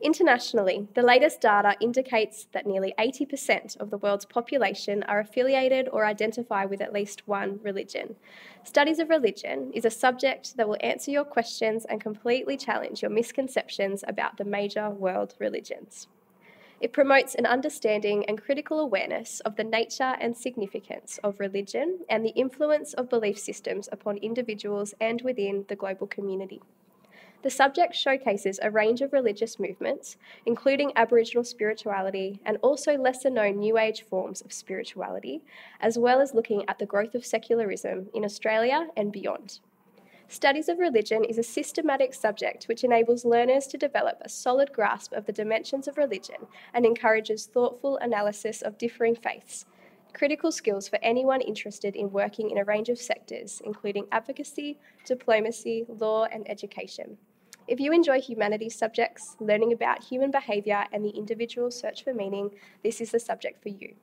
Internationally, the latest data indicates that nearly 80% of the world's population are affiliated or identify with at least one religion. Studies of religion is a subject that will answer your questions and completely challenge your misconceptions about the major world religions. It promotes an understanding and critical awareness of the nature and significance of religion and the influence of belief systems upon individuals and within the global community. The subject showcases a range of religious movements, including Aboriginal spirituality and also lesser known New Age forms of spirituality, as well as looking at the growth of secularism in Australia and beyond. Studies of religion is a systematic subject which enables learners to develop a solid grasp of the dimensions of religion and encourages thoughtful analysis of differing faiths, critical skills for anyone interested in working in a range of sectors, including advocacy, diplomacy, law, and education. If you enjoy humanities subjects, learning about human behaviour, and the individual search for meaning, this is the subject for you.